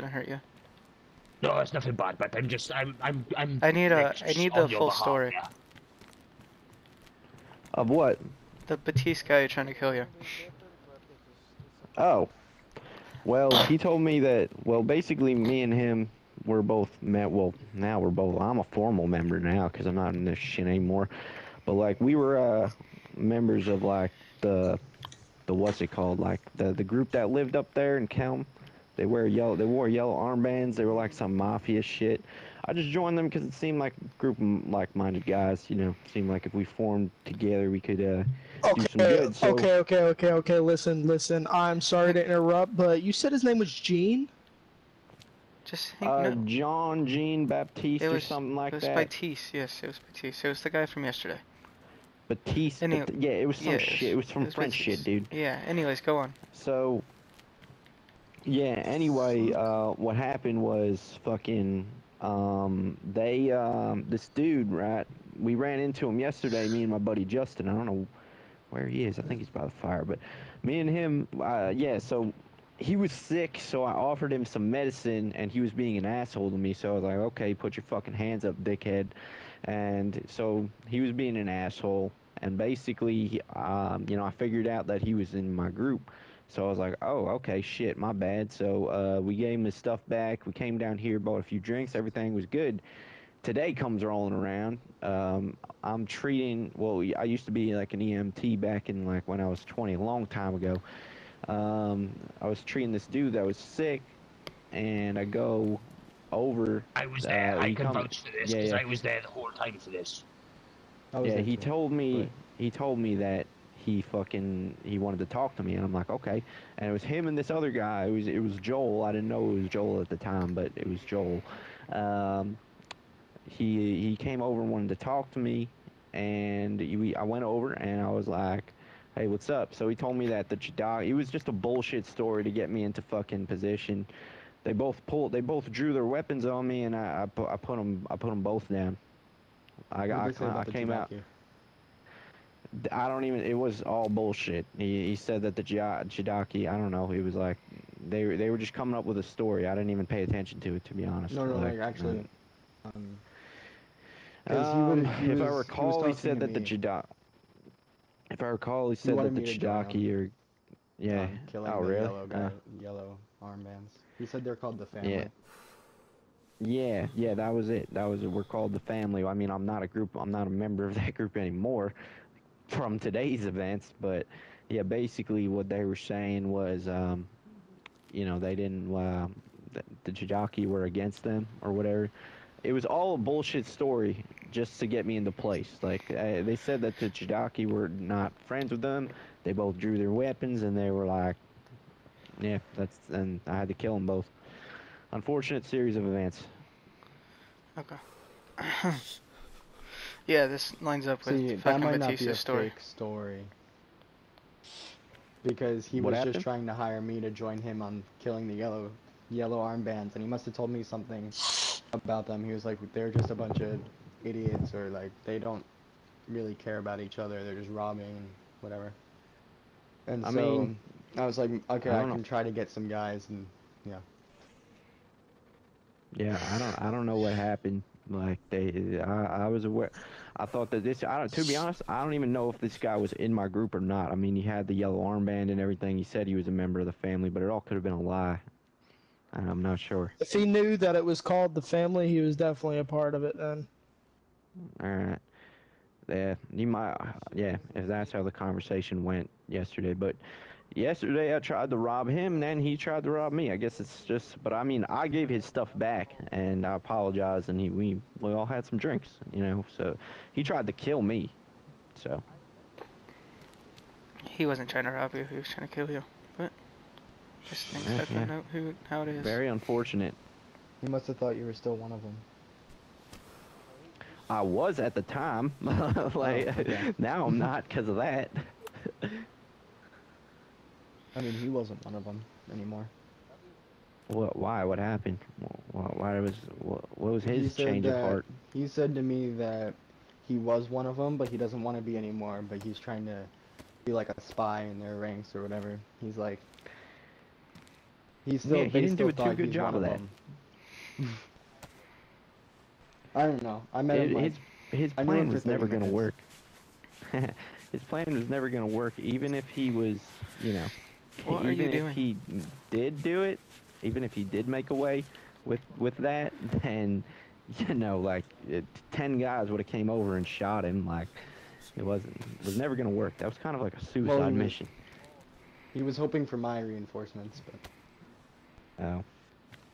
gonna hurt you. No, it's nothing bad, but I'm just, I'm, I'm, I'm. I need a, I need the full behalf, story. yeah. Of what? The Batiste guy trying to kill you. Oh. Well, he told me that. Well, basically, me and him were both met. Well, now we're both. I'm a formal member now because I'm not in this shit anymore. But like, we were uh, members of like the the what's it called? Like the the group that lived up there in Kelm. They wear yellow. They wore yellow armbands. They were like some mafia shit. I just joined them because it seemed like a group of like-minded guys. You know, seemed like if we formed together, we could uh, do some good. So, okay, okay, okay, okay. Listen, listen. I'm sorry to interrupt, but you said his name was Gene. Just hang, Uh, no. John Jean Baptiste It or something like that. it was that. Batiste. Yes, it was Batiste. It was the guy from yesterday. Batiste. Any- Bat- yeah, it was some yeah, shit. It was from it French shit, dude. Yeah. Anyways, go on. So, yeah. Anyway, uh, what happened was fucking. Um, they um, this dude, right? We ran into him yesterday. Me and my buddy Justin. I don't know where he is. I think he's by the fire. But me and him, uh, yeah. So he was sick, so I offered him some medicine, and he was being an asshole to me. So I was like, okay, put your fucking hands up, dickhead. And so he was being an asshole, and basically, um, you know, I figured out that he was in my group. So I was like, oh, okay, shit, my bad. So uh, we gave him his stuff back. We came down here, bought a few drinks. Everything was good. Today comes rolling around. Um, I'm treating. Well, I used to be like an EMT back in like when I was 20, a long time ago. Um, I was treating this dude that was sick, and I go over. I was Uh, there. I he can come- vouch for this because yeah. I was there the whole time for this. Yeah, he told me Right. he told me that he fucking he wanted to talk to me, and I'm like, okay. And it was him and this other guy. It was it was Joel. I didn't know it was Joel at the time, but it was Joel. Um, he he came over and wanted to talk to me, and we I went over and I was like, hey, what's up? So he told me that the Chidaki. It was just a bullshit story to get me into fucking position. They both pulled. They both drew their weapons on me, and I I put I put them I put them both down. I What got did they say I, I the came out. Judaki? I don't even. It was all bullshit. He, he said that the Jida- Jidaki. I don't know. He was like, they were- they were just coming up with a story. I didn't even pay attention to it, to be honest. No, no, Like, like actually. uh, Um, 'cause um, would- he if I was- he recall, he, said to that the me. Jidaki. If I recall, he said that the me Jidaki or. Yeah. um, killing oh, the really? yellow guy, Uh, yellow armbands. He said they're called the family. Yeah. Yeah, yeah, that was it. That was it. We're called the family. I mean, I'm not a group. I'm not a member of that group anymore from today's events. But yeah, basically what they were saying was, um, you know, they didn't. Uh, the, the were against them or whatever. It was all a bullshit story just to get me into place. Like uh, they said that the Jidaki were not friends with them. They both drew their weapons and they were like, yeah, that's and I had to kill them both. Unfortunate series of events. Okay. yeah, this lines up with See, that fucking might not be a Batista's story. fake story. Because he What was happened? just trying to hire me to join him on killing the yellow yellow armbands, and he must have told me something about them. He was like, they're just a bunch of idiots, or like they don't really care about each other. They're just robbing whatever. And I so mean, I was like, okay, I I, don't know. can try to get some guys, and yeah. Yeah, I don't I don't know what happened. Like they I, I was aware I thought that this I don't to be honest, I don't even know if this guy was in my group or not. I mean, he had the yellow armband and everything. He said he was a member of the family, but it all could have been a lie. I'm not sure. If he knew that it was called the family, he was definitely a part of it then. All right. Yeah, you might. Yeah, if that's how the conversation went yesterday. But yesterday I tried to rob him, and then he tried to rob me. I guess it's just. But I mean, I gave his stuff back, and I apologized, and he we we all had some drinks, you know. So he tried to kill me. So He wasn't trying to rob you, he was trying to kill you. But just things Yeah, happen, yeah. know who how it is. very unfortunate. He must have thought you were still one of them. I was at the time. like Oh, okay. now I'm not because of that. I mean, he wasn't one of them anymore. What? Why? What happened? Wh- Why was? What, what was his change of heart? He said to me that he was one of them, but he doesn't want to be anymore. But he's trying to be like a spy in their ranks or whatever. He's like, he's still, Yeah, he didn't do a too good job of them. I don't know. I met It- him like, his his plan was never gonna work. his plan was never gonna work, even if he was, you know, What are even you if doing? he did do it, even if he did make away with with that, then you know, like it, ten guys would have came over and shot him. Like it wasn't, it was never gonna work. That was kind of like a suicide Well, he was- mission. he was hoping for my reinforcements, but Oh,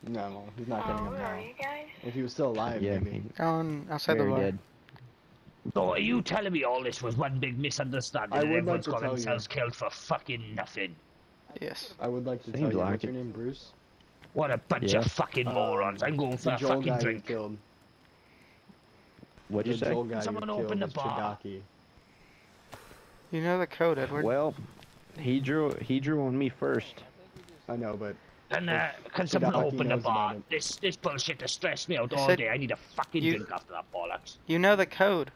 no, no, he's not getting Oh, them where now. If he was still alive, yeah, maybe. he oh, Down outside the very bar. dead. So are you telling me all this was one big misunderstanding I and would like everyone's to got tell you. themselves killed for fucking nothing? Yes. I would like to Seems tell you, like what's it. your name, Bruce? What a bunch Yeah. of fucking Um, morons. I'm going for The a Joel fucking guy you drink. killed. What'd you the say? Joel guy Someone you open the is bar. Chidaki. You know the code, Edward. Well, he drew he drew on me first. I know, but And uh, can someone open the knows bar? This this bullshit has stressed me out I all said day. I need a fucking you- drink after that bollocks. You know the code.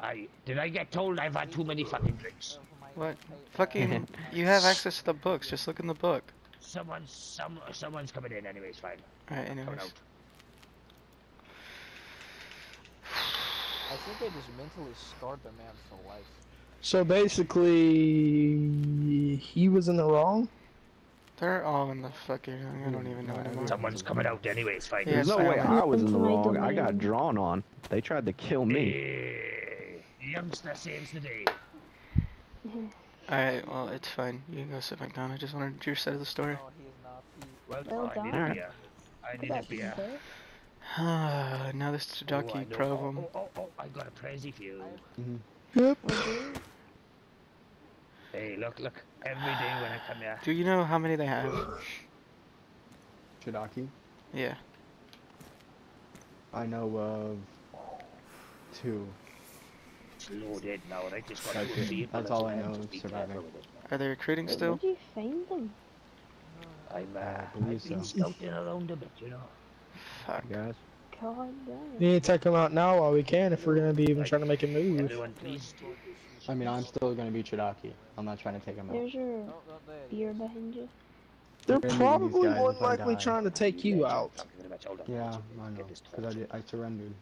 I did I get told I've had too many fucking drinks? What? Fucking. you have access to the books. Just look in the book. Someone's some someone's coming in anyways. Fine. Alright. Anyways. I think I just mentally scarred the man for life. So basically, he was in the wrong. They're all in the fucking. I don't even know anymore. Someone's coming out anyways. Fine. Yeah, There's no way. I was in the Information wrong. I got drawn on. They tried to kill me. Hey, youngster saves the day. Alright. Well, it's fine. You can go sit back down. I just wanted your side of the story. No, he is not. He, Well, Well I need done. a beer. I need a beer. Ah, now this Oh, I Tadaki know. problem. Oh, oh, oh, I got a present for you. Yep. Hey, look, look. Every day when I come here, Do you know how many they have? Chidaki. Yeah. I know of two. It's loaded now. I just got That's to it. That's all I know of surviving. Are they recruiting still? Where still? did you find them? I'm, uh, I believe I've been so. scouting around a bit, you know. Fuck. Guys, God We damn. need to take them out now while we can if we're gonna be even trying to make a move. Everyone, please. I mean, I'm still gonna be Chidaki. I'm not trying to take him out. There's your no, no, there. beer behind you. They're We're gonna need these probably more if than I likely trying to take you out. Thank you very much. Hold on. Yeah, I know. Cause I, did, I surrendered.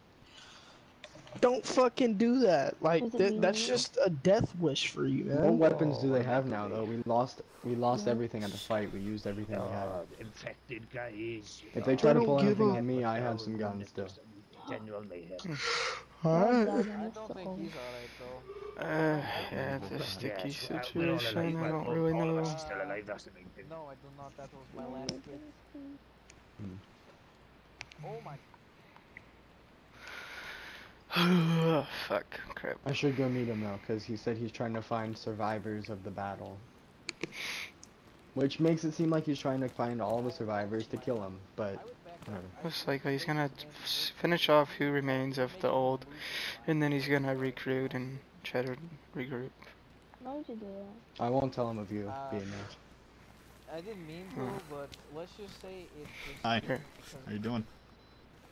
Don't fucking do that. Like th- that's just a death wish for you, man. What man. weapons do Oh, they have have now, though? We lost. We lost everything at the fight. We used everything we had. Oh, infected guys. If they try to pull anything on me, I have some guns still. General mayhem. Alright. damn, I I don't think he's alright though. Uh, yeah, it's a sticky Yes, well, we're all situation. I don't really know. still alive, that's the main thing. No, I do not. That was my last hit. Oh my. Fuck. Crap. I should go meet him though, cause he said he's trying to find survivors of the battle. Which makes it seem like he's trying to find all the survivors to kill him, but whatever. Looks like he's gonna finish off who remains of the old, and then he's gonna recruit and try to regroup. Why would you do that? I won't tell him of you Uh, being there. I didn't mean to, but let's just say it just. Hi. Here. How you doing?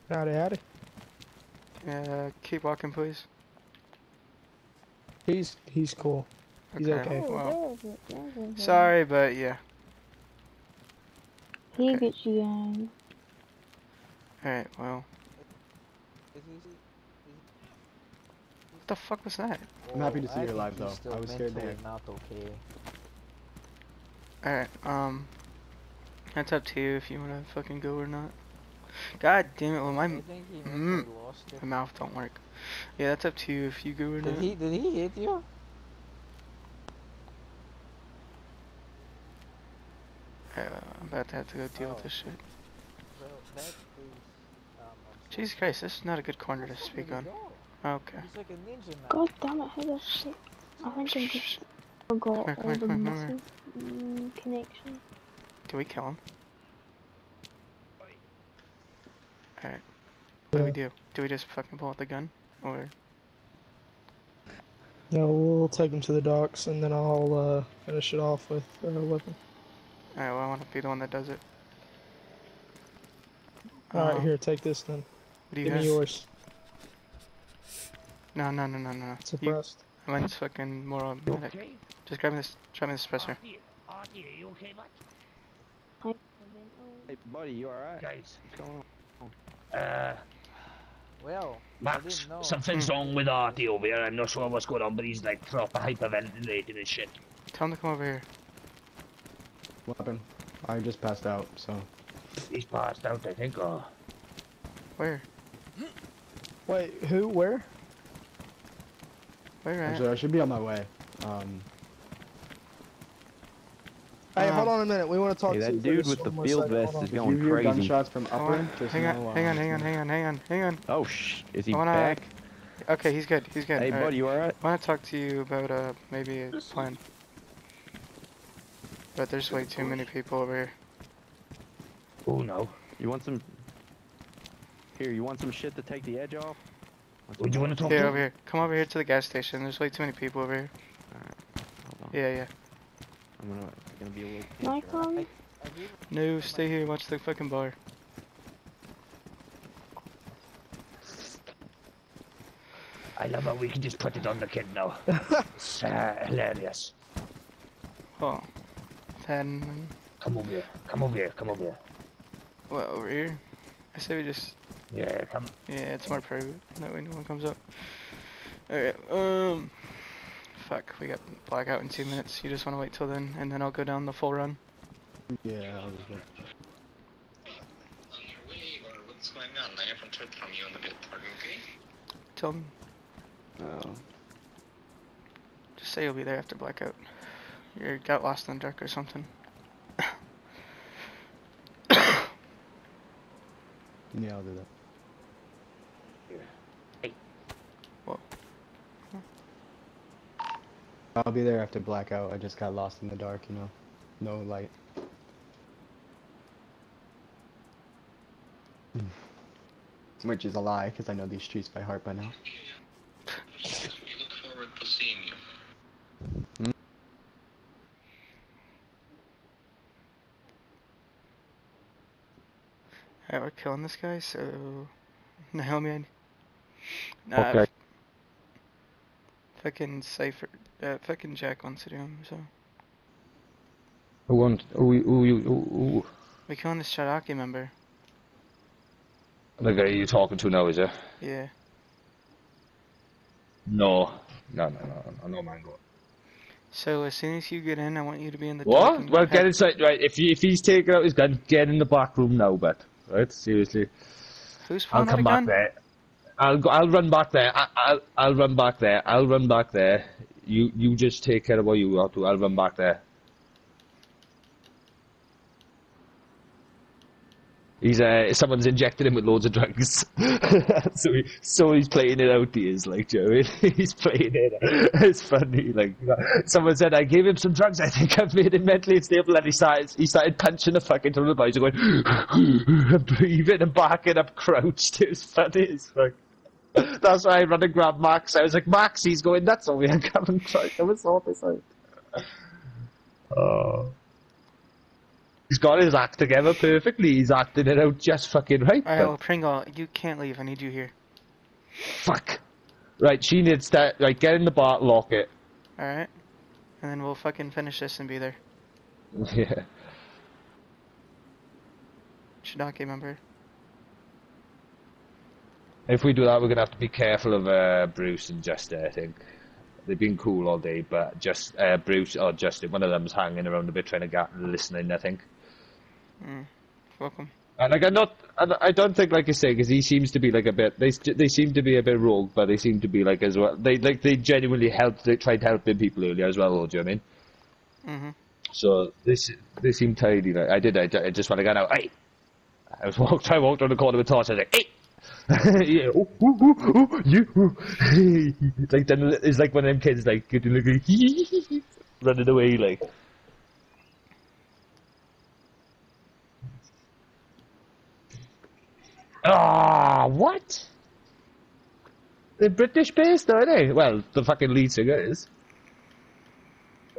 Howdy, howdy. Uh, keep walking, please. He's he's cool. He's okay. Oh, Well, there's it. There's it. sorry, but yeah. He Okay. gets you gang. Alright, well. Is he- is- What the fuck was that? I'm happy to see I you're alive, though. I was scared mentally there. Not okay. Alright, um. That's up to you if you wanna fucking go or not. God damn it, well, my, I think he mm. lost it. my mouth don't work. Yeah, that's up to you if you go or Did he? Did he hit you? Alright, well, I'm about to have to go deal with Oh. this shit. Bro, that is. Um, Jesus Christ, this is not a good corner to speak on. Okay. He's like a ninja. God damn it, how the shit? I think I just forgot Come all the come missing connection. Do we kill him? Alright. What do we do? Do we just fucking pull out the gun? Or No, we'll take him to the docks and then I'll uh, finish it off with a weapon. Alright, well I wanna be the one that does it. Alright, Uh, here, take this then. What do you Give me yours. No, no, no, no, no. You, Suppressed. mine's fucking more automatic. Okay. Just grab me this, grab me this suppressor. After you, Artie, are you okay, bud? Hey, buddy, you alright? Guys, What's going on? Well, uh, I Max, didn't know. something's wrong with Artie over here. I'm not sure what's going on, but he's like proper hyperventilating and shit. Tell him to come over here. What happened? I just passed out, so. He's passed out, I think, or... Where? Wait, who? Where? Where at? Actually, I should be on my way. Um, Hey, hold on a minute. We want to talk Hey, to that you for dude with the field vest is going you crazy. gunshots from Hold upper, on. just Hang on, uh, hang on, hang on, hang on, hang on, hang on, hang on. Oh, shh. Is he I wanna- back? Okay, he's good. He's good. Hey, Alright. buddy, you alright? I want to talk to you about uh maybe a plan. But there's way too many people over here. Oh, no. You want some... Here, you want some shit to take the edge off? What do you want to talk Here, to over here. Come over here to the gas station. There's way too many people over here. Hold on. Yeah, yeah. I'm gonna, it's gonna be a little My pinch, alright? phone? I gave him No, stay here. Watch the fucking bar. I love how we can just put it on the kid now. it's uh, hilarious. Oh. Ten. Come over here. Come over here. Come over here. What, over here? I say we just. Yeah, come. Yeah, it's more private. That way no one comes up. Alright, um. Fuck, we got blackout in two minutes. You just want to wait till then, and then I'll go down the full run. yeah, I'll just wait. on your way or what's going on? I haven't heard from you in a bit. Are you okay? Tell me. Oh. Just say you'll be there after blackout. You got lost in the dark or something. Yeah, I'll do that. I'll be there after blackout. I just got lost in the dark, you know. No light. Hmm. Which is a lie, because I know these streets by heart by now. We look forward to seeing you. Alright, we're killing this guy, so. Naomi. Nah, Okay. Fucking Cypher. Uh, fucking Jack wants to do him, so. Who wants? Who? Who? Who? who We killing this Sharaki member. the guy you're talking to now, is it? Yeah. No. No, no, no, no, no, man. Go. So as soon as you get in, I want you to be in the What? Well, get inside. Right. If he, if he's taking out his gun, get in the back room now, but right. Seriously. Who's I'll pulling out a come back gun? there. I'll go, I'll run back there. I, I'll I'll run back there. I'll run back there. You you just take care of what you got to. I'll run back there. He's uh someone's injected him with loads of drugs. so he so he's playing it out he is like Joe. he's playing it it's funny, like someone said I gave him some drugs, I think I've made him mentally unstable and he started he started punching the fucking ton of boys going breathing and backing up crouched. It was funny as fuck. That's why I ran and grabbed Max. I was like, Max, he's going nuts over here. Come and try. Come and sort this out. Oh. He's got his act together perfectly. He's acting it out just fucking right. Alright, well, Pringle, you can't leave. I need you here. Fuck. Right, she needs that. Right, get in the bar, lock it. Alright? And then we'll fucking finish this and be there. Yeah. Shinaki member. If we do that, we're gonna have to be careful of uh, Bruce and Justin. I think they've been cool all day, but just uh, Bruce or Justin, one of them's hanging around a bit, trying to get and listening. I think. Mm. Welcome. And like I'm not, I don't think like you say because he seems to be like a bit. They they seem to be a bit rogue, but they seem to be like as well. They like they genuinely helped. They tried helping people earlier as well. Do you know what I mean? Mm-hmm. So this they seem tidy. Like I did. I, I just want to go out. Hey, I was walked. I walked on the corner with torch. I was like, hey. Yeah, oh, oh, oh, oh, you, oh. like then it's like when them kids like getting like running away like. Ah, what? They're British based, are they? Well, the fucking lead singer is.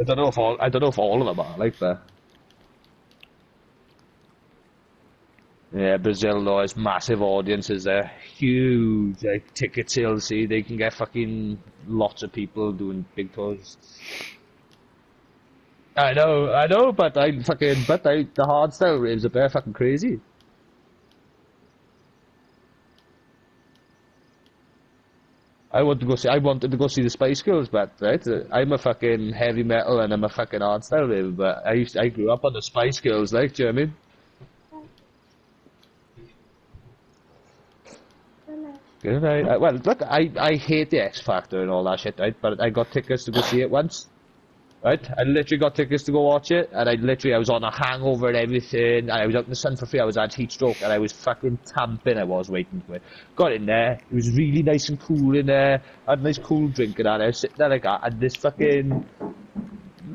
I don't know if all I don't know if all of them are like that. Yeah, Brazil though has massive audiences there, huge like ticket sales. See, they can get fucking lots of people doing big tours. I know, I know, but I fucking, but I, the hardstyle raves are bare fucking crazy. I want to go see. I wanted to go see the Spice Girls, but right, Uh, I'm a fucking heavy metal and I'm a fucking hardstyle raver. But I used, I grew up on the Spice Girls, like, do you know what I mean? Uh, well, look, I, I hate the X Factor and all that shit, right? But I got tickets to go see it once. Right? I literally got tickets to go watch it, and I literally, I was on a hangover and everything, and I was out in the sun for free, I was at heat stroke, and I was fucking tamping, I was waiting for it. Got in there, it was really nice and cool in there, I had a nice cool drink and I was sitting there like that, and this fucking,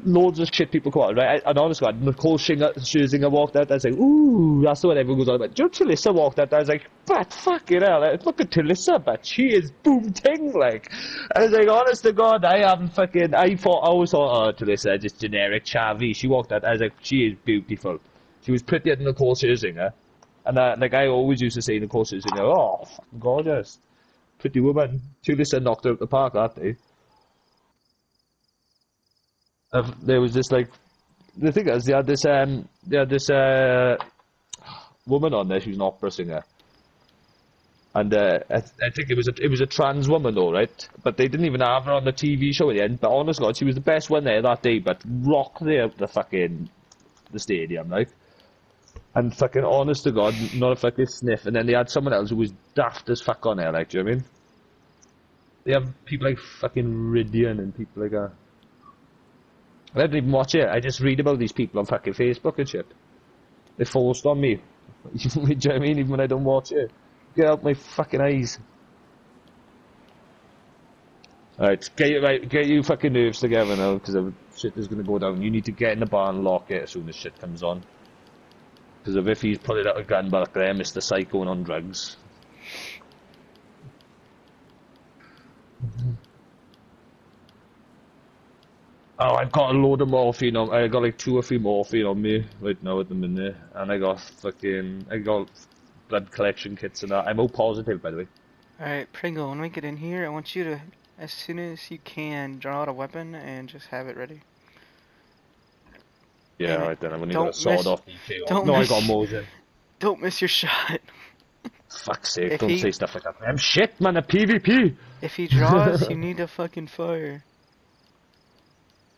loads of shit people come out, right? And honestly, God, Nicole Scherzinger, Scherzinger walked out, I was like, ooh, that's the one everyone goes on about. Joe Tulisa walked out, I was like, but fucking hell, like, look at Tulisa, but she is boom ting, like. I was like, honest to God, I haven't fucking, I thought, I always thought, oh, Tulisa, just generic Chavi. She walked out, I was like, she is beautiful. She was prettier than Nicole Scherzinger. And uh, like I always used to say Nicole Scherzinger, oh, gorgeous. Pretty woman. Tulisa knocked out the park that day. Uh, there was this like the thing is they had this um they had this uh woman on there she was an opera singer. And uh, I, I think it was a it was a trans woman though right? But they didn't even have her on the TV show at the end. But honest God she was the best one there that day but rocked the the fucking the stadium like and fucking honest to God not a fucking sniff. And then they had someone else who was daft as fuck on there like do you know I mean? They have people like fucking Ridian and people like that I don't even watch it. I just read about these people on fucking Facebook and shit. They forced on me. Do you know what I mean? Even when I don't watch it. Get out my fucking eyes. Alright, get you, right, get you fucking nerves together now, because shit is going to go down. You need to get in the bar and lock it as soon as shit comes on. Because if he's pulling out a gun back there, Mr. Psycho on drugs. Oh, I've got a load of morphine on. I got like two or three morphine on me right now at the minute, and I got fucking. I got blood collection kits and that. I'm all positive, by the way. Alright, Pringle, when we get in here, I want you to, as soon as you can, draw out a weapon and just have it ready. Yeah, it. right then. I'm gonna get a sword miss- off. don't no, miss- I got Mosin. Don't miss your shot. Fuck's sake! If don't he- say stuff like that. I'm shit, man. A PvP. If he draws, you need to fucking fire.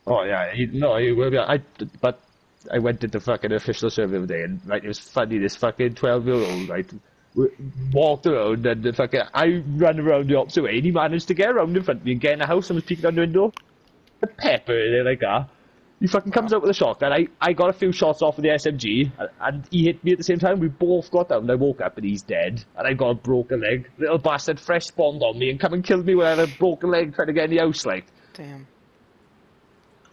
Oh yeah, he, no, he will be. I but I went to the fucking official server the day, and right, it was funny. This fucking twelve year old right walked around, and the fucking I ran around the opposite way, and he managed to get around in front of me and get in the house and was peeking out the window. A pepper in there like that. He fucking comes out with a shotgun. I, I got a few shots off with the SMG, and- and he hit me at the same time. We both got down. And I woke up and he's dead, and I got a broken leg. Little bastard fresh spawned on me and come and killed me when I had a broken leg trying to get in the house, like. Damn.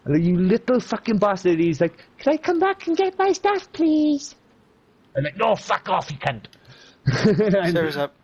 And like, you little fucking bastard. He's like, can I come back and get my stuff, please? I'm like, no, fuck off, you cunt. And- up.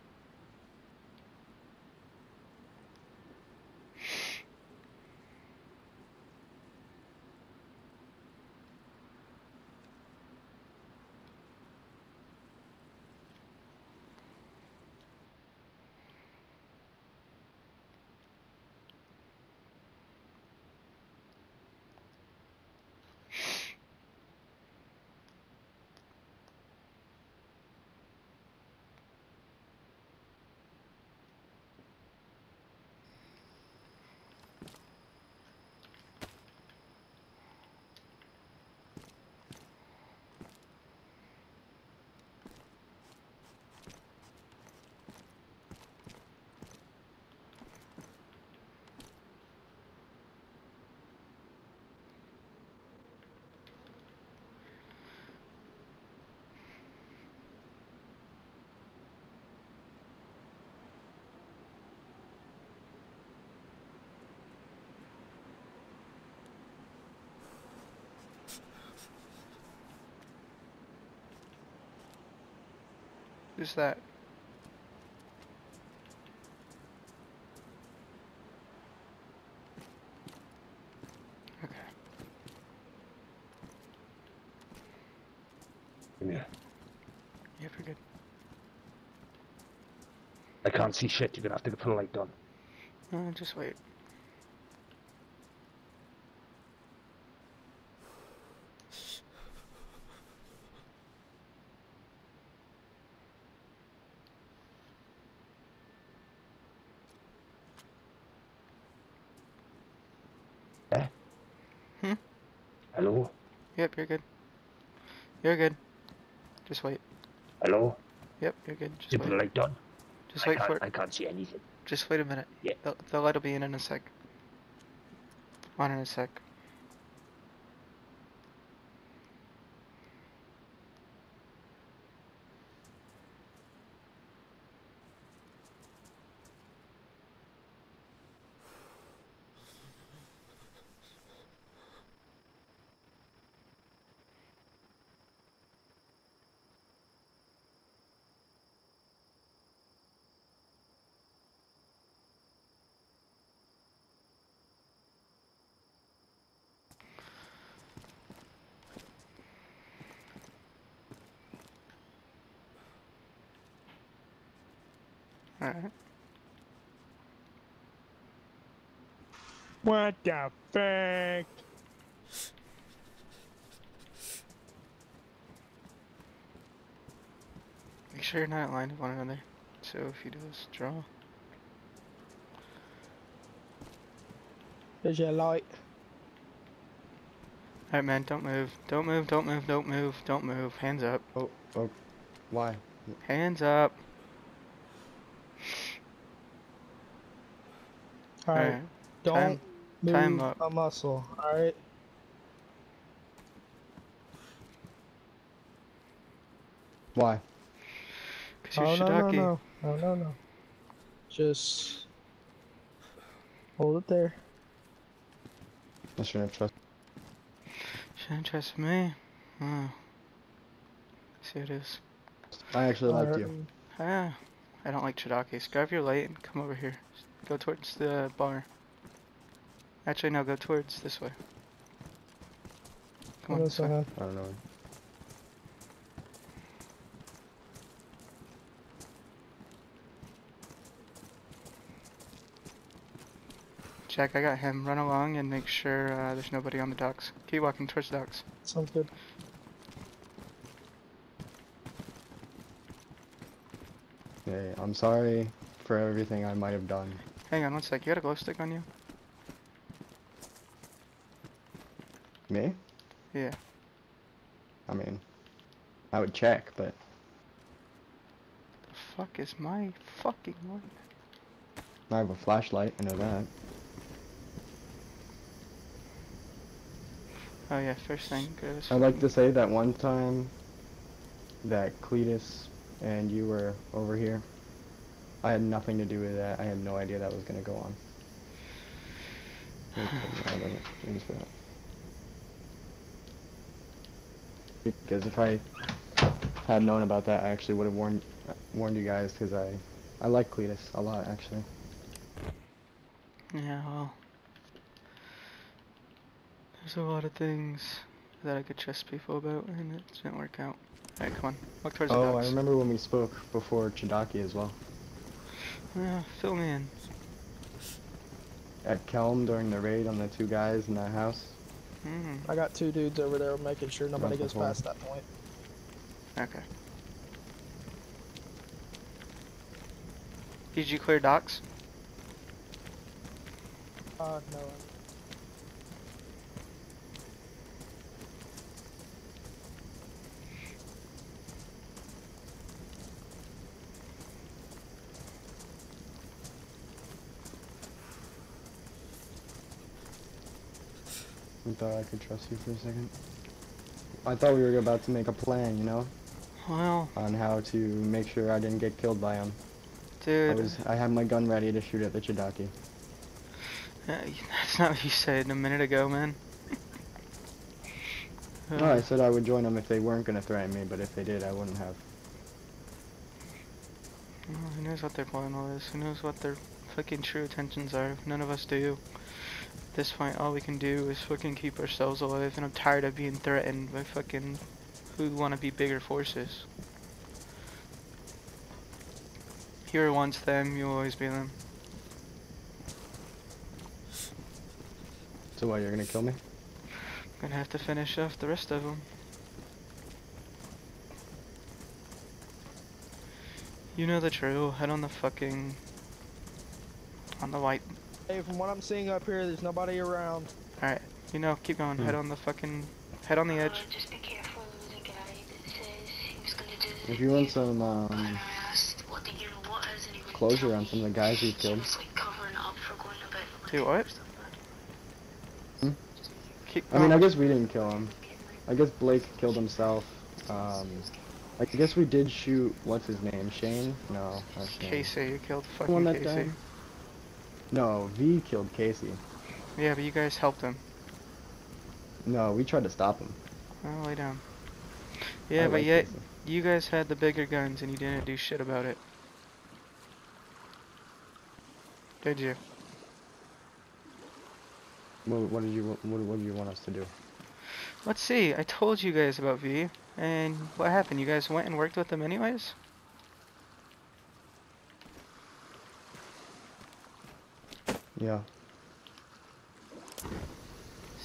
Who's that? Okay. Yeah. Yeah, we're good. I can't see shit. You're gonna have to put a light on. No, just wait. Eh? Hmm? Hello? Yep, you're good. You're good. Just wait. Hello? Yep, you're good. Just it wait. the light done? Just I wait for it. I can't see anything. Just wait a minute. Yeah. The, the light will be in in a sec. On in a sec. Alright. What the fuck? Make sure you're not aligned with one another. So if he does draw. There's your light. Alright man, don't move. Don't move, don't move, don't move, don't move. Hands up. Oh, oh, why? Hands up. Alright, Alright. don't time- move time up. a muscle. Alright. Why? Cause you're Oh no no Shidaki. no no no no. Just hold it there. I shouldn't trust. Shouldn't trust me. Oh. See it is. I actually liked you. Alright. Ah, I don't like Chidakis. Grab your light and come over here. Go towards the bar. Actually, no, go towards this way. Come on, this on a way. second. I don't know. Jack, I got him. Run along and make sure uh, there's nobody on the docks. Keep walking towards the docks. Sounds good. Hey, I'm sorry for everything I might have done. Hang on one sec. You got a glow stick on you? Me? Yeah. I mean, I would check, but The fuck is my fucking light? I have a flashlight. I know that. Oh yeah, first thing. I'd like to say that one time that Cletus and you were over here, I had nothing to do with that. I had no idea that was gonna go on. Please put me out of it. Please for that. Because if I had known about that, I actually would have warned warned you guys. Because I I like Cletus a lot actually. Yeah, well. There's a lot of things that I could trust people about, and it didn't work out. Alright, come on. Walk towards the Oh, I remember when we spoke before Chidaki as well. Yeah, fill me in. At Kelm during the raid on the two guys in that house. Mm, I got two dudes over there making sure nobody Month gets before. past that point. okay. Did you clear docks? Uh, no. I thought I could trust you for a second. I thought we were about to make a plan, you know, Well, on how to make sure I didn't get killed by him. I dude, was, I had my gun ready to shoot at the Chidaki. uh, that's not what you said a minute ago, man. No, I said I would join them if they weren't gonna threaten me, but if they did, I wouldn't have. Well, who knows what their plan all is? Who knows what their fucking true intentions are? None of us do. At this point, all we can do is fucking keep ourselves alive, and I'm tired of being threatened by fucking who want to be bigger forces. You were once them, you'll always be them. So what, you're gonna kill me? Gonna have to finish off the rest of them. You know the drill. Head on the fucking on the white Hey, from what I'm seeing up here, there's nobody around. Alright, you know, keep going. Hmm. Head on the fucking. Head on the edge. Uh, just be careful of the guy that says he was gonna do this. If you want some And um, I what the was, and he wouldn't closure on some of the guys we He killed. was like covering up for going to bed. with Do what? or something. Keep I mean. I guess we didn't kill him. I guess Blake killed himself. Um, I guess we did shoot. What's his name? Shane? No, not Shane. Casey, you killed The one fucking Casey. No, V killed Casey. Yeah, but you guys helped him. No, we tried to stop him. Oh, lay down. I Yeah, but like yet Casey. you guys had the bigger guns and you didn't do shit about it. Did you? What, what did you what, what do you want us to do? Let's see. I told you guys about V, and what happened? You guys went and worked with him anyways? Yeah.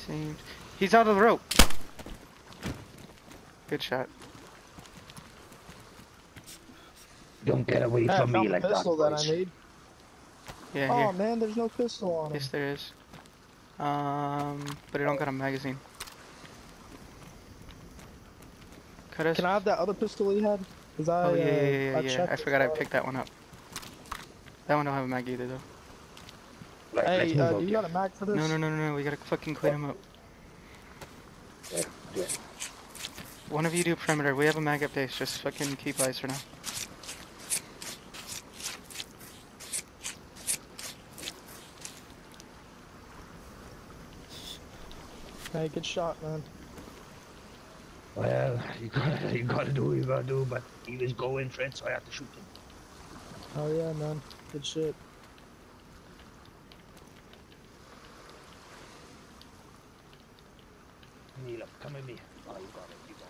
Seems he's out of the rope. Good shot. Don't get away Hey, I from me found the like that, pistol that. I need. Yeah, Oh here. man, there's no pistol on it. Yes, there is. Um, but I don't got a magazine. Cut us. Can I have that other pistol he had? Cause I, Oh yeah, uh, yeah, yeah, I yeah. checked I it forgot I picked that one up. That one don't have a mag either though. Right, Hey, uh, do you got a mag for this? No, no, no, no, no. We gotta fucking clean him up. Yeah, yeah. One of you do perimeter. We have a mag at base. Just fucking keep eyes for now. Hey, good shot, man. Well, you gotta, you gotta do what you gotta do, but he was going for it, so I had to shoot him. Oh yeah, man. Good shit. Come with me. Oh, you got it, you got it.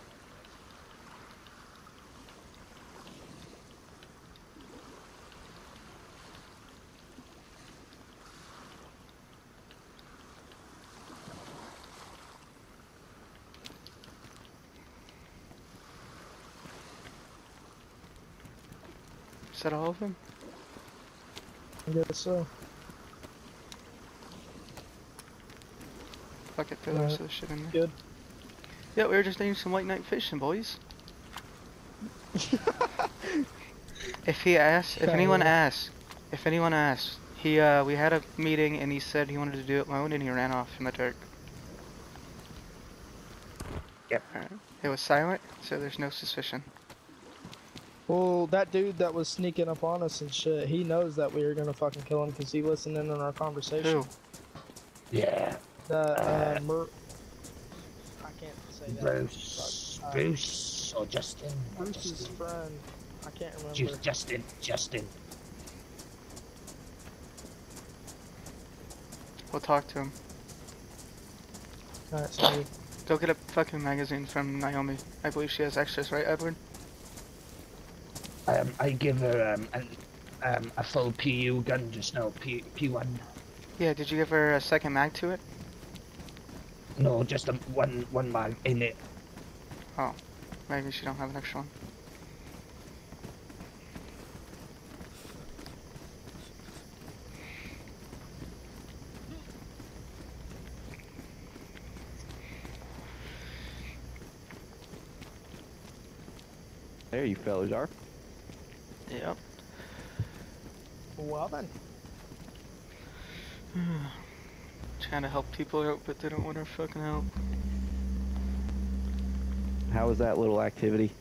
Is that all of them? I guess so. Fuck it, throw the rest of the shit in there. Good. Yeah, we were just doing some white night fishing, boys. if he asks, if anyone Kinda. asks, if anyone asks, he uh, we had a meeting and he said he wanted to do it alone and he ran off in the dark. Yep. Alright. It was silent, so there's no suspicion. Well, that dude that was sneaking up on us and shit, he knows that we were gonna fucking kill him because he listened in on our conversation. Who? Yeah, That, uh, Uh, Mer- I can't say that. Bruce, Bruce, or Justin, Bruce's Justin. friend. I can't remember. Ju- Justin, Justin. We'll talk to him. Alright, sorry. Go get a fucking magazine from Naomi. I believe she has extras, right, Edward? Um, I give her um, an, um, a full PU gun just now, P P1. Yeah, did you give her a second mag to it? No, just a, one one mag in it. Oh, maybe she don't have an extra one. There you fellas are. Yep. Well then. Trying to help people out, but they don't want our fucking help. How was that little activity?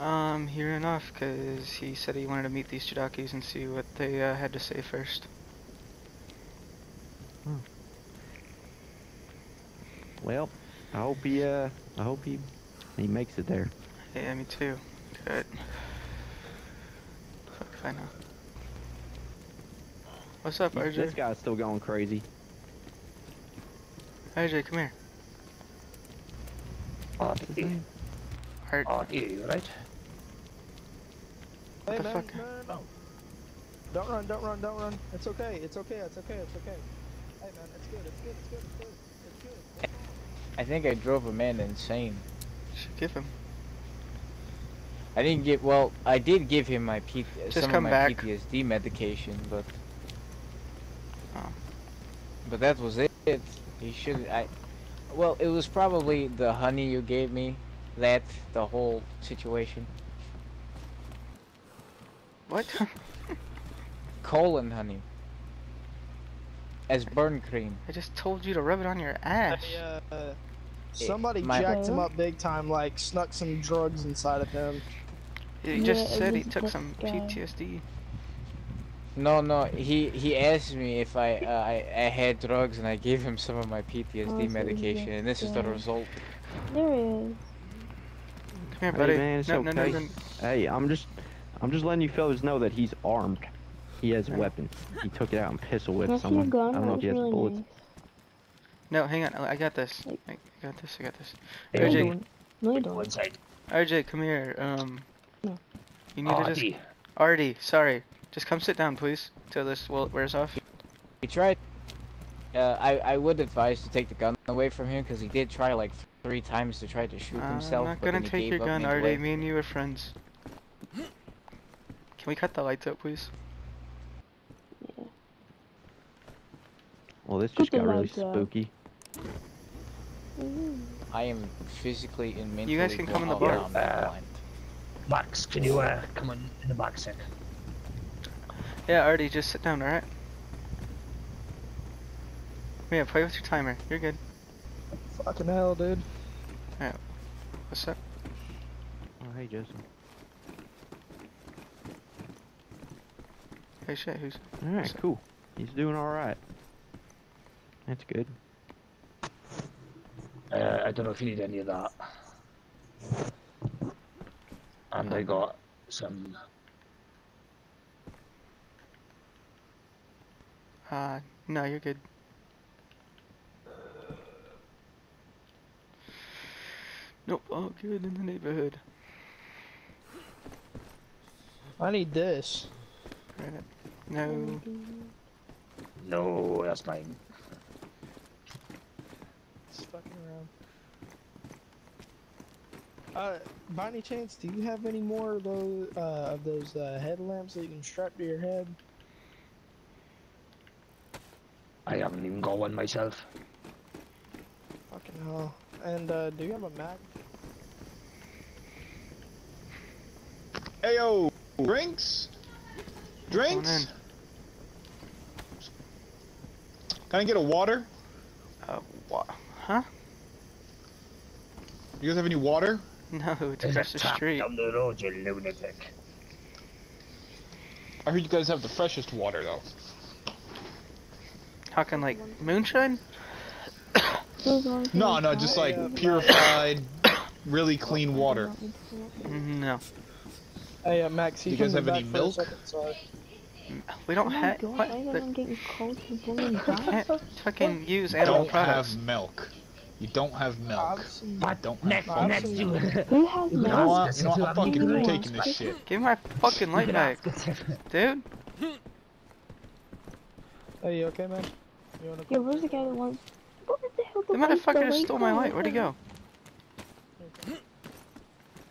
Um, here enough, because he said he wanted to meet these Judakis and see what they uh, had to say first. Hmm. Well, I hope he uh, I hope he he makes it there. Yeah, me too. Good. Fuck if I know. What's up, This guy's still going crazy. RJ, come here. Oh, dear. Art. Oh, dear, you right? Hey the man, fuck? no, no, no. Don't run, don't run, don't run. It's okay, it's okay, it's okay, it's okay. Hey man, it's good, it's good, it's good, it's good. It's good. What's wrong? I think I drove a man insane. Should give him. I didn't give. Well, I did give him my P- Just some come of my back. PTSD medication, but Oh. but that was it. He should. I. Well, it was probably the honey you gave me. That the whole situation. What? Colon honey. As burn cream. I just told you to rub it on your ass. Hey, uh, somebody my- jacked him up big time, like snuck some drugs inside of him. He just Yeah, said he took some guy. PTSD. No, no. He he asked me if I uh, I, I had drugs and I gave him some of my PTSD Oh, medication, and this is the result. There he is. Come here, Hey, buddy. man, it's no, no, no, okay. no. Hey, I'm just, I'm just letting you fellas know that he's armed. He has a weapon. He took it out and pistol whipped Can I see your someone. gun? I don't know if he has really bullets. nice. No, hang on. I got this. I got this. I got this. Hey, No, you RJ. No, you don't. RJ, come here. Um, No. you need to just. Artie. Artie, sorry. Just come sit down, please, till this well wears off. He tried. Uh, I I would advise to take the gun away from him because he did try like three times to try to shoot himself. I'm not gonna take your gun, midway. Artie. Me and you are friends. Can we cut the lights up, please? Well, this Put just got really out. spooky. Mm. I am physically and mentally. You guys can come in the blown bar. Uh. Max, can you uh, come on in the back sec? Yeah, Artie, just sit down, alright? Yeah, play with your timer. You're good. Fucking hell, dude. What's up? Oh, hey, Jason. Hey, shit, who's... All right, cool. He's doing all right. That's good. Uh, I don't know if you need any of that. And I got some. Uh, no, you're good. Nope, all good in the neighborhood. I need this. Right. No. No, that's mine. Just fucking around. Uh, by any chance, do you have any more of those uh, of those uh, headlamps that you can strap to your head? I haven't even got one myself. Fucking hell. And uh, do you have a Mac? Hey yo, drinks? Going in. Drinks? Can I get a water? Uh, what? Huh? You guys have any water? No, it's across the tap street. down the road, you lunatic. I heard you guys have the freshest water though. Talking like moonshine? No, no, just like purified, really clean water. No. Hey, uh, Max, Do you you guys have any back for a milk? We don't Oh have. god, What? why is The- getting cold from we can't fucking use animal Don't products. have milk. You don't have milk. I've seen- You don't have Next, milk. next, you. Who has You know what? You know what? I'm fucking Yeah. taking this shit. Give me my fucking light back, dude. Are you okay, man? Yeah, where's the guy that wants... What the hell The the motherfucker just stole my light. Where'd he go?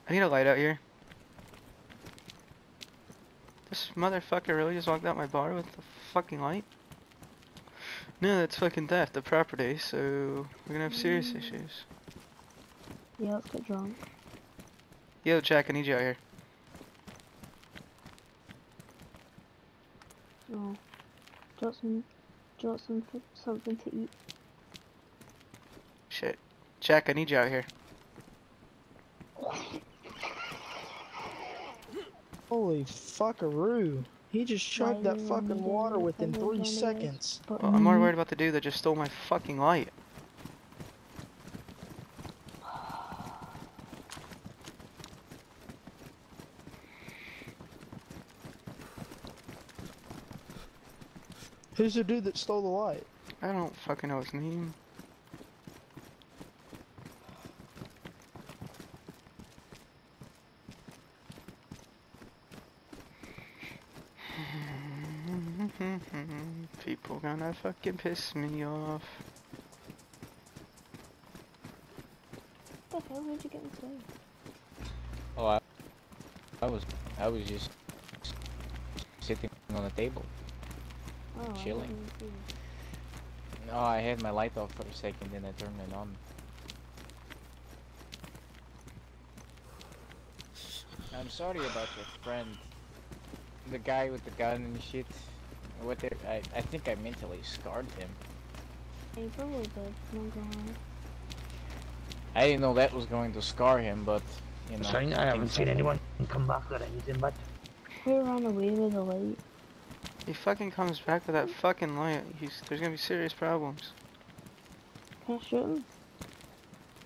I need a light out here. This motherfucker really just walked out my bar with the fucking light? No, that's fucking theft of property, so we're gonna have serious mm. issues. Yeah, let's get drunk. Yo, Jack, I need you out here. Oh. Do you want some... Do you want some, something to eat? Shit. Jack, I need you out here. Holy fuckaroo. He just chugged that fucking water within three seconds. Well, I'm more worried about the dude that just stole my fucking light. Who's the dude that stole the light? I don't fucking know his name. People gonna fucking piss me off. What the hell? Where'd you get inside? Oh, I, I was, I was just sitting on the table. Oh, I Chilling. didn't. No, I had my light off for a second, then I turned it on. I'm sorry about your friend. The guy with the gun and shit. What they, I, I think I mentally scarred him. He probably did, not gonna. I didn't know that was going to scar him, but, you know. Fine, I haven't seen anyone come back or anything, but We were on the way with the light? He fucking comes back with that fucking light. He's there's gonna be serious problems. Can I shoot him?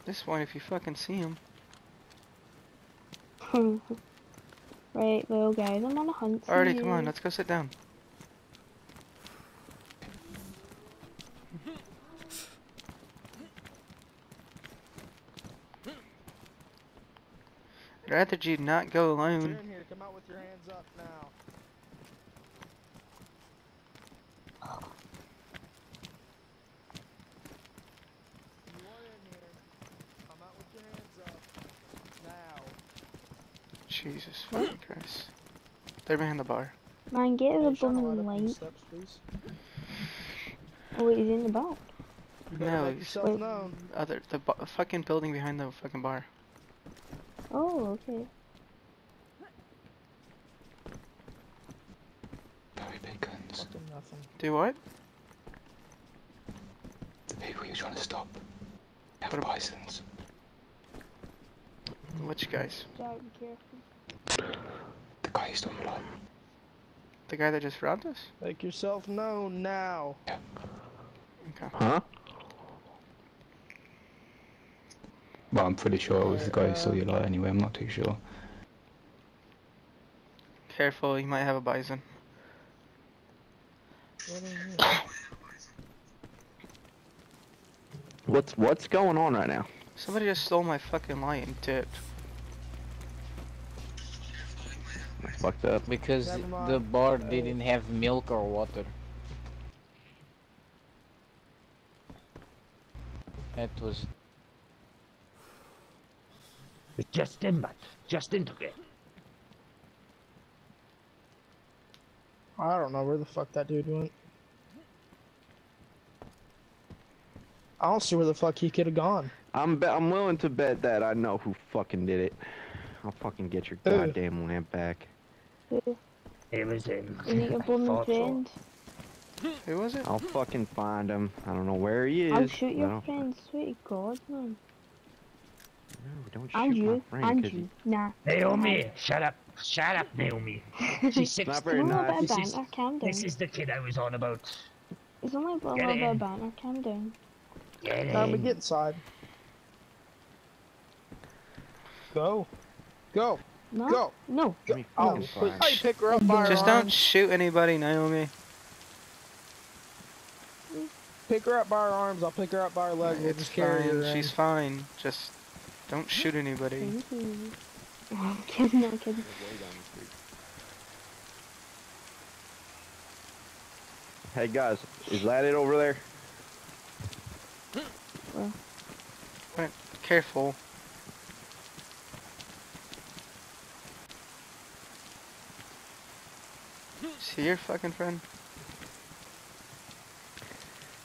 This one, if you fucking see him. right, little guys, I'm on a hunt. for Alrighty, come on, let's go sit down. I'd rather you not go If you're alone. in here, come out with your hands up now. You are in here. Come out with your hands up now. Jesus fucking Christ. They're behind the bar. Man, get the Hey, shine a blooming light up these light. steps, please. Oh wait, he's in the back. You No, he's known. other the bu- fucking building behind the fucking bar. Oh, okay. Very big guns. Nothing. Do what? The people you're trying to stop. Have What ab- Bizons. Which guys? Jack, be careful. The guy you stole your light. The guy that just robbed us? Make yourself known now. Yeah. Okay. Huh? Well, I'm pretty sure it was the guy who stole your light anyway, I'm not too sure. Careful, he might have a Bizon. Get in here. What's what's going on right now? Somebody just stole my fucking light and dipped. That's fucked up. Because the bar didn't have milk or water. That was it's just in, but just in took it. I don't know where the fuck that dude went. I don't see where the fuck he could have gone. I'm be- I'm willing to bet that I know who fucking did it. I'll fucking get your Who? goddamn lamp back. It was him. You need a blooming Thought so. friend. Who was it? I'll fucking find him. I don't know where he is. I'll shoot your don't- friend, sweet God, man. No, don't shoot And my you, friend. and 'cause you. Nah. Naomi, shut up. Shut up, Naomi. She's six. Not very It's only a nice. bit of This is- banter, calm down. This is the kid I was on about. It's only a little Get bit in. of banter, calm down. Get Time to in. get inside. Go. Go. No, Go. no. Let me Oh, fucking please. pick her up by her Just don't arms. shoot anybody, Naomi. Pick her up by her arms. I'll pick her up by her legs. We'll It's just carry fine. her. She's fine. Just don't shoot anybody. Thank you. Oh, I'm kidding, I'm kidding. Hey guys, is that it over there? Well, right, Careful. See your fucking friend?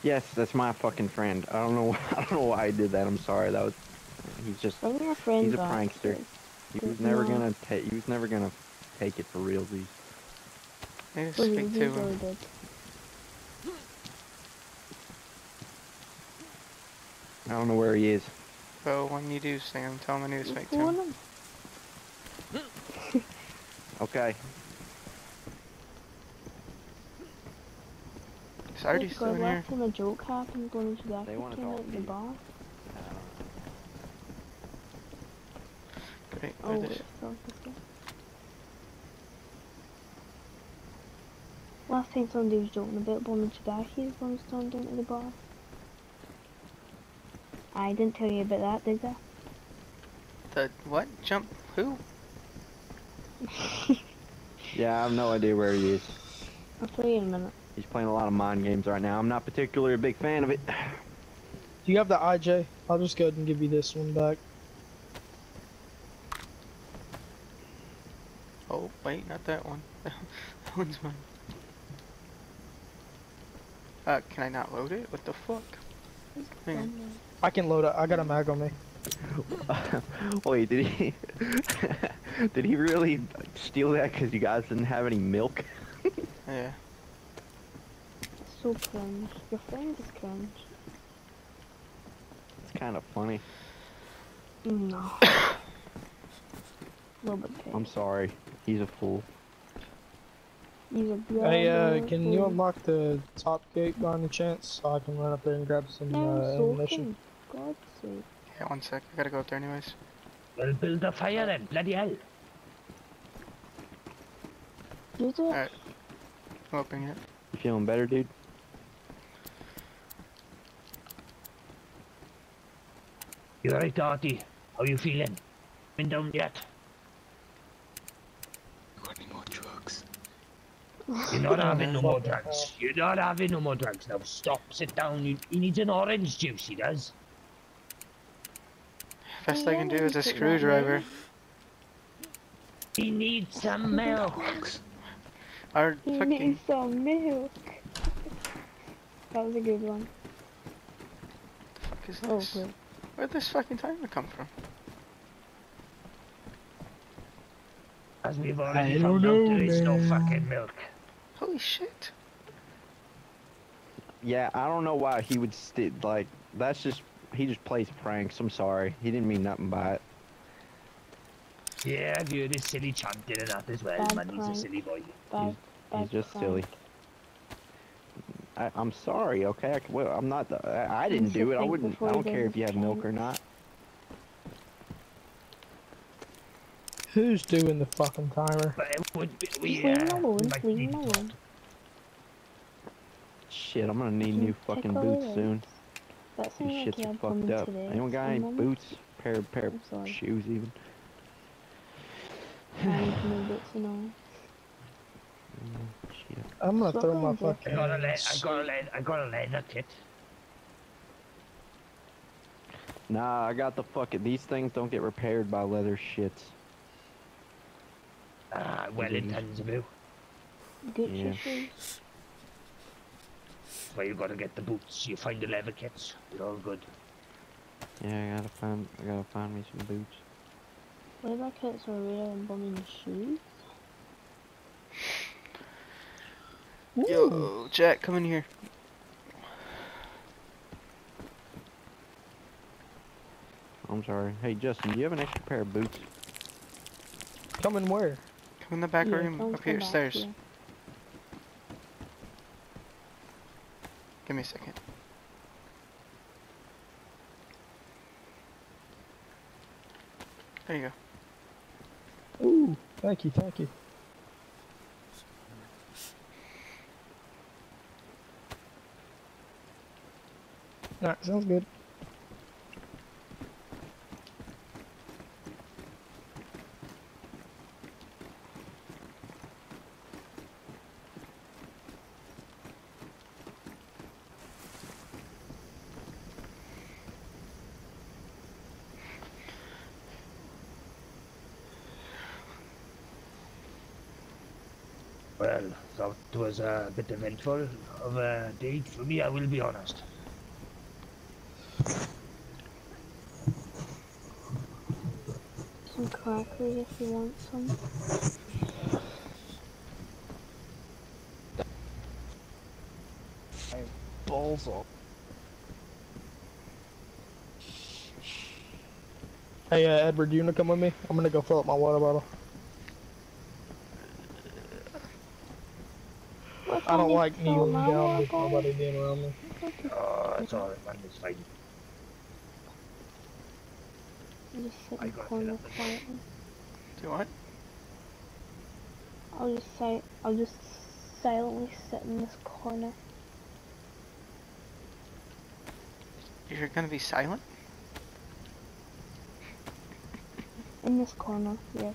Yes, that's my fucking friend. I don't know. I don't know why I did that. I'm sorry. That was. He's just. Bring your friend He's a back. prankster. He was Good never night. gonna take. He was never gonna take it for realsies. I need to Well, he speak to him. I don't know where he is. Well, when you do, Sam, tell him I need to Just speak to him. him. Okay. Is Artie Like, still in God, here? Oh, last time a joke happened, going to that They wanna came talk out to the bar. Great. Oh, where wait, this- fuck, okay. Last time somebody was joking about Bonnie Chidaki going to stand down to the bar. I didn't tell you about that, did I? The what? Jump? Who? Yeah, I have no idea where he is. I'll tell you in a minute. He's playing a lot of mind games right now. I'm not particularly a big fan of it. Do you have the IJ? I'll just go ahead and give you this one back. Oh, wait, not that one. that one's mine. Uh, can I not load it? What the fuck? Hang on. I can load it. I got a mag on me. Wait, did he? did he really steal that because you guys didn't have any milk? Yeah. So cringe. Your friend is cringe. It's kind of funny. No. little. I'm sorry. He's a fool. He's a Hey, uh, brother can you unlock the top gate by any chance so I can run up there and grab some uh, so ammunition? can God's sake. Yeah, one sec. I gotta go up there anyways. We'll build a fire then, bloody hell. You do. Alright. I'm opening it. You feeling better, dude? You alright, Artie? Eh? How you feeling? Been down yet? Got any more drugs? You're not having no more drugs. You're not having no more drugs now. Stop, sit down. You, he needs an orange juice, he does. Best I can do is a screwdriver. He needs some milk. Our He fucking. needs some milk. That was a good one. fuck is Oh, good. Where'd this fucking timer come from? As we've I already don't found out, know, there is no fucking milk. Holy shit. Yeah, I don't know why he would st- like. That's just he just plays pranks. I'm sorry. He didn't mean nothing by it. Yeah, dude, this heard his silly chanting and that as well, Bad man. He's a silly boy. Bad, He's bad just prank. silly. I, I'm sorry. Okay, I, c- well, I'm not. The, I, I didn't do it. I wouldn't. I don't care if you have milk or not. Who's doing the fucking timer? But it would be, Just we, leave alone. we Leave him alone. Shit, I'm gonna need new fucking boots all soon. That These sounded like shits are fucked up. today. Anyone got any Some boots? Pair, pair of shoes even. And new boots and all. Mm. Shit. I'm gonna throw my Fucking I got a fucking. le- I got a le- I got a leather kit. Nah, I got the fucking. These things don't get repaired by leather shits. Ah, Wellingtons about. Gucci Yeah. shoes. That's why you gotta get the boots. You find the leather kits. They're all good. Yeah, I gotta find. I gotta find me some boots. Leather kits are really than bumming shoes. Yo, Jack, come in here. I'm sorry. Hey, Justin, do you have an extra pair of boots? Come in where? Come in the back Yeah, room, up here stairs. here. Give me a second. There you go. Ooh, thank you, thank you. Alright, sounds good. Well, that was a bit eventful of a date for me. I will be honest. Some crackers if you want some. Balls off. Hey, uh, Edward, you wanna come with me? I'm gonna go fill up my water bottle. What I don't like to fill kneeling down with nobody being around me. Oh, it's alright, man. It's fine. I'll just sit in the corner quietly. Do what? I'll just say, I'll just silently sit in this corner. You're gonna be silent? In this corner, yes.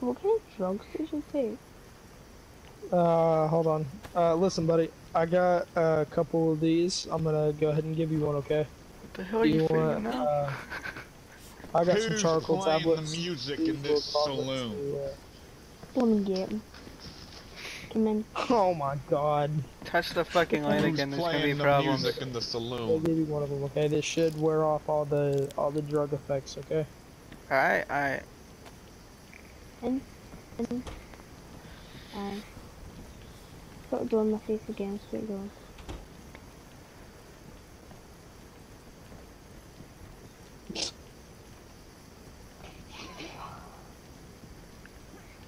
What kind of drugs did you take? Uh, hold on. Uh, listen, buddy. I got a couple of these. I'm gonna go ahead and give you one, okay? What the hell are you feeling want, now? uh, I got some Who's charcoal playing tablets. the music in this saloon? to, uh, Let me get him. Come in. Oh my god. Touch the fucking light Who's again, there's gonna be playing the problems. music in the I'll saloon? give you one of them, okay? This should wear off all the all the drug effects, okay? Alright, alright. In. In. Aye. Put a gun in my face again, so straight going.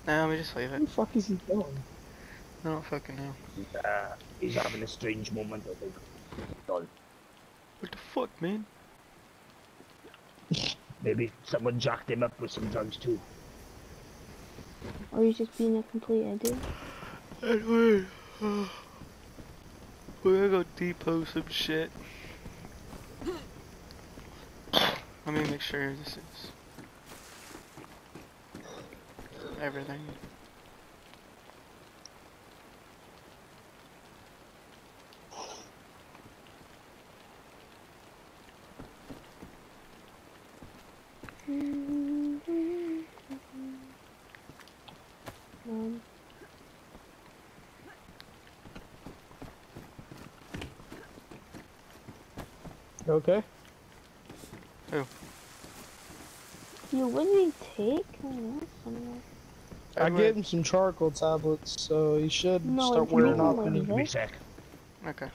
No, we just leave What it. the fuck is he doing? I don't fucking know. Uh, he's having a strange moment, I think. Done. What the fuck, man? Maybe someone jacked him up with some drugs too. Or you just being a complete idiot. Anyway, uh, we're gonna go depot some shit. Let me make sure this is everything. Um, Okay. yo, what did he take? I don't I Anyway. gave him some charcoal tablets, so he should No, start it's wearing off like any. that. Give me a sec. Okay.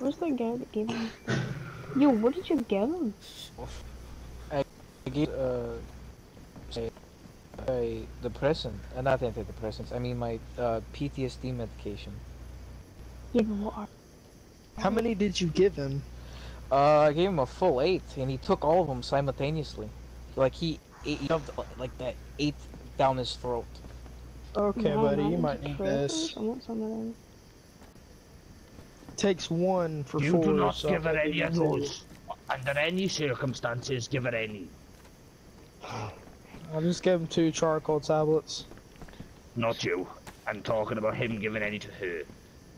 Where's the guy that gave him? Yo, what did you give him? I gave uh, say, a depressant, uh, not antidepressants. I mean my uh, PTSD medication. Yeah, but what are How many did you give him? Uh, I gave him a full eight, and he took all of them simultaneously. Like he, ate, he shoved, like that eight down his throat. Okay, No, buddy, you might need depressants. this. I want some of them. Takes one for You four. do not so give her any of those. Under any circumstances, give her any. I'll just give him two charcoal tablets. Not you. I'm talking about him giving any to her.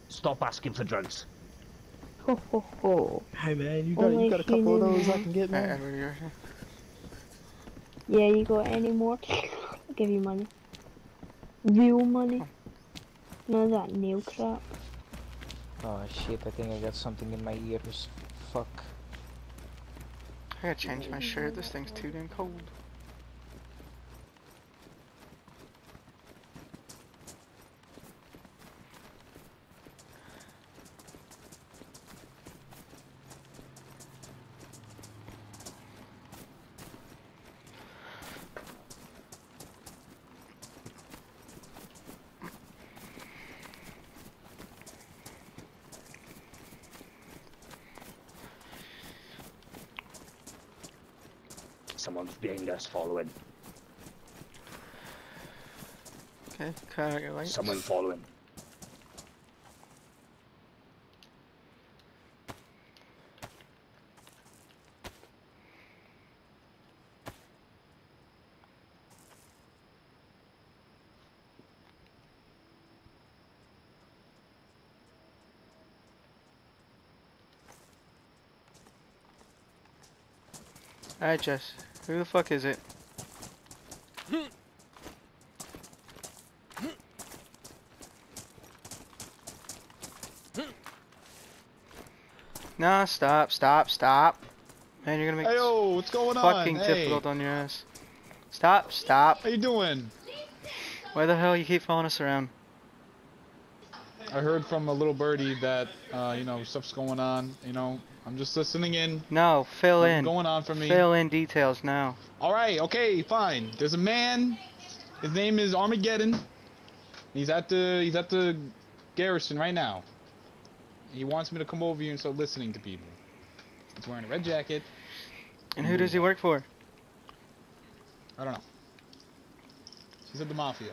Stop asking for drugs. Ho ho ho. Hey man, you got Only you got a couple of knew those I can get, Alright, man. Edward, you're. Yeah, you got any more? I'll give you money. Real money. None of that nail crap. Oh shit! I think I got something in my ears. Fuck. I gotta change my shirt, this thing's too damn cold. Us following. Okay, lights. Someone following. Alright, Jess. Who the fuck is it? Nah, stop, stop, stop. Man, you're gonna make Hey yo, what's going fucking on? Hey, difficult on your ass. Stop, stop. how are you doing? Why the hell you keep following us around? I heard from a little birdie that uh, you know stuff's going on. You know, I'm just listening in. No, fill What's in. going on for me? Fill in details now. All right, okay, fine. There's a man. His name is Armageddon. He's at the he's at the garrison right now. He wants me to come over here and start listening to people. He's wearing a red jacket. And who does he work for? I don't know. He's at the mafia,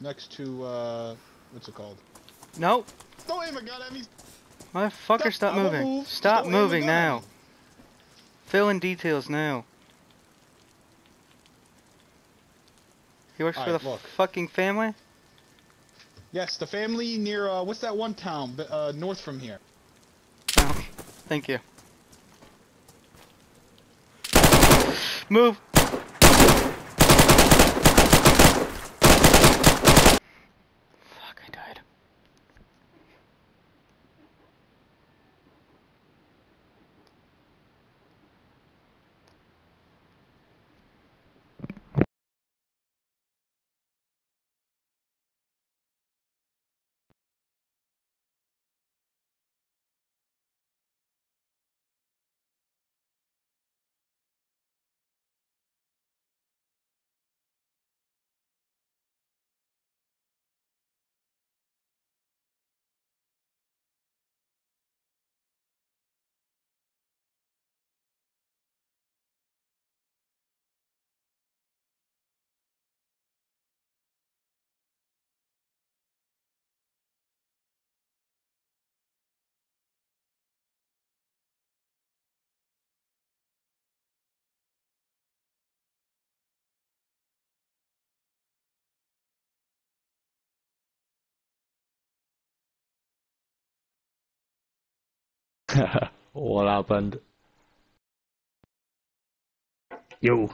next to uh, what's it called? Nope. Don't aim a gun at me. Motherfucker, Stop, stop moving. move. Stop don't aim the moving now. Fill in details now. He works for the look. fucking family? Yes, the family near uh, what's that one town uh, north from here? Oh, thank you. Move! what happened? Yo.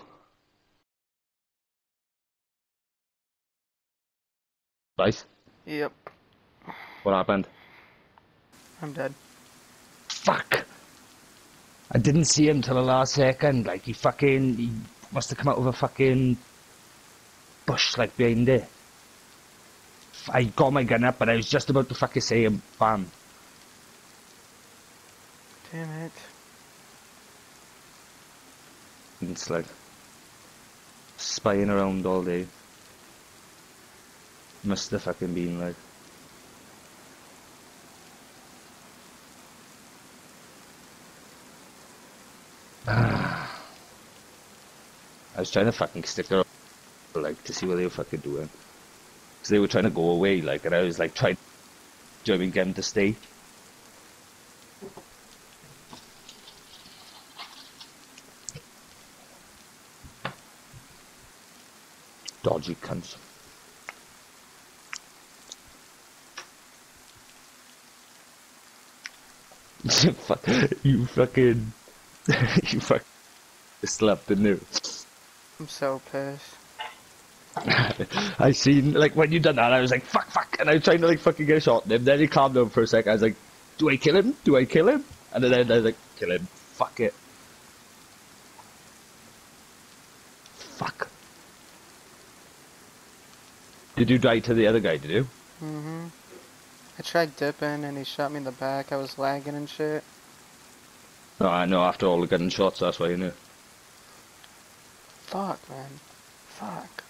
Nice. Yep, What happened? I'm dead. Fuck! I didn't see him till the last second. Like, he fucking. He must have come out of a fucking. bush, like, behind there. I got my gun up, but I was just about to fucking say him. Bam. Damn it. It's like. spying around all day. Must have fucking been like. I was trying to fucking stick around, like, to see what they were fucking doing. Because they were trying to go away, like, and I was like, trying to get them to stay. Dodgy cunts. You fucking, you fucking slept in there. I'm so pissed. I seen like when you done that, I was like fuck, fuck, and I was trying to like fucking get a shot at him. Then he calmed down for a sec. I was like, do I kill him? Do I kill him? And then I was like, kill him. Fuck it. Fuck. Did you die to the other guy? Did you? Mm-hmm. I tried dipping and he shot me in the back. I was lagging and shit. No, I know. After all the gun shots, that's why you knew. Fuck, man. Fuck.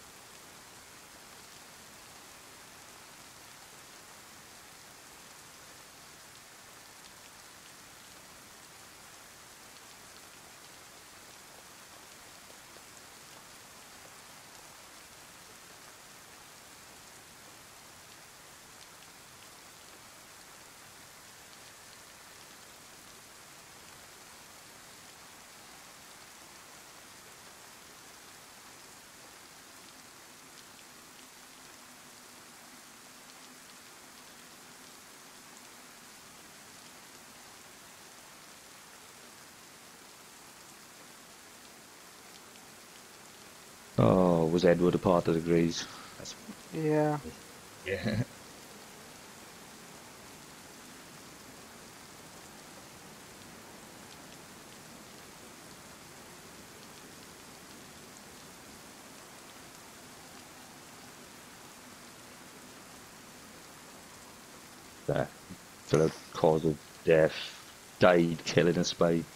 Oh, was Edward a part of the Greys? Yeah. Yeah. That for the cause of death, died killing a spy.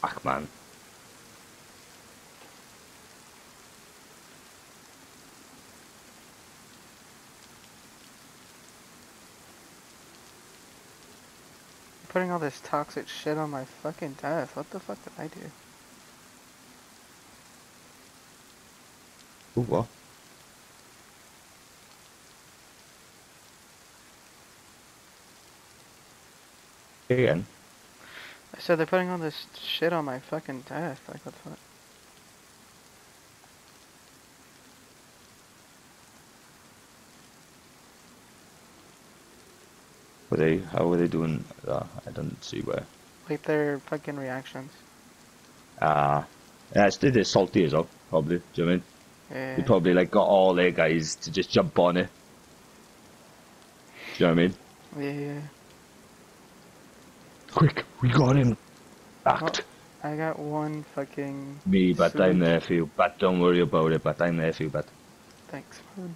Fuck, man. Putting all this toxic shit on my fucking death. What the fuck did I do? Ooh, what? Again. Said they're putting all this shit on my fucking death. Like, what the fuck? Were they? How were they doing? that? I don't see where. Like their fucking reactions. Ah, yeah, it's it salty as well. Probably. Do you know what I mean? Yeah. They probably like got all their guys to just jump on it. Do you know what I mean? Yeah. Quick, we got him. Act. I got one fucking. Me, but I'm switch. there for you. But don't worry about it. But I'm there for you. But Thanks, man.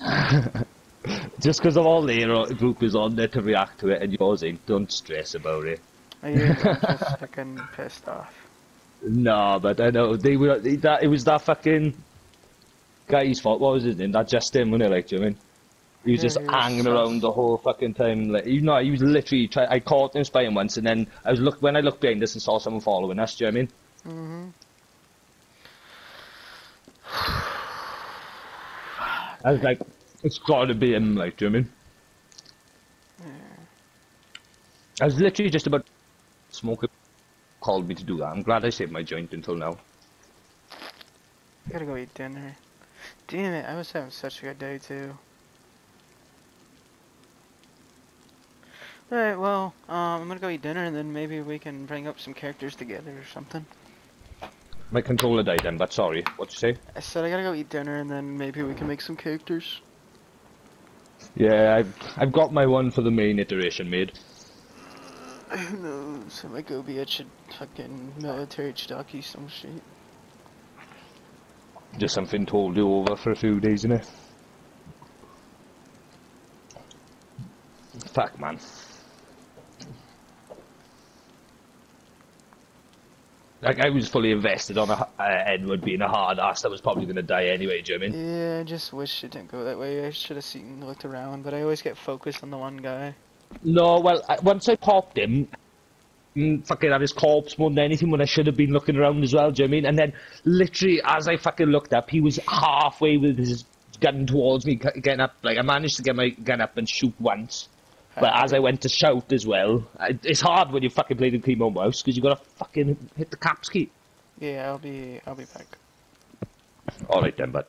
just because of all their uh, group is on there to react to it and yours ain't, don't stress about it. Yeah, I'm just fucking pissed off. No, but I know they were. they- That it was that fucking guy's fault. What was his name? That Justin, wasn't it? Like, do you know what I mean? He was just hanging around the whole fucking time. Like, you know, he was literally. Try- I caught him spying once, and then I was look when I looked behind us and saw someone following us. Do you know what I mean? Mm-hmm. I was like, it's got to be him. Like, do you know what I mean? I was literally just about smoking. Called me to do that. I'm glad I saved my joint until now. Gotta go eat dinner. Damn it, I was having such a good day too. Alright, well, um, I'm gonna go eat dinner and then maybe we can bring up some characters together or something. My controller died then, but sorry. What you say? I said I gotta go eat dinner and then maybe we can make some characters. Yeah, I've I've got my one for the main iteration made. Who knows? So I might go be a ch- fucking military jockey some shit. Just something to hold you over for a few days, innit? Fuck, man. Like, I was fully invested on a, uh, Edward being a hard ass that was probably going to die anyway, do you know I mean? Yeah, I just wish it didn't go that way. I should have seen, looked around, but I always get focused on the one guy. No, well, I, once I popped him, mm, fucking had his corpse more than anything when I should have been looking around as well, do you know I mean? And then, literally, as I fucking looked up, he was halfway with his gun towards me, getting up. Like, I managed to get my gun up and shoot once but as I went to shout as well, I, it's hard when you're fucking playing the clean mouse because you've got to fucking hit the caps key. Yeah, I'll be I'll be back. All right then, bud.